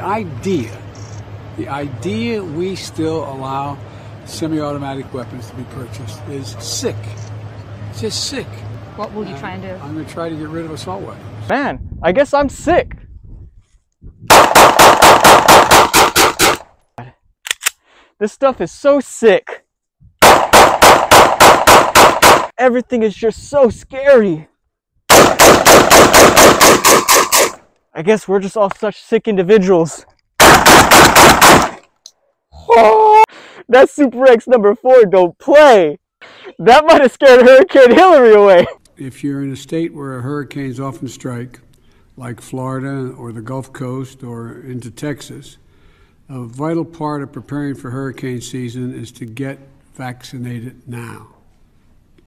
the idea, the idea we still allow semi-automatic weapons to be purchased is sick. It's just sick. What will you try and do? I'm going to try to get rid of assault weapons. Man, I guess I'm sick. This stuff is so sick. Everything is just so scary. I guess we're just all such sick individuals. Oh, that's Super X number four, don't play. That might have scared Hurricane Hilary away. If you're in a state where hurricanes often strike, like Florida or the Gulf Coast or into Texas, a vital part of preparing for hurricane season is to get vaccinated now.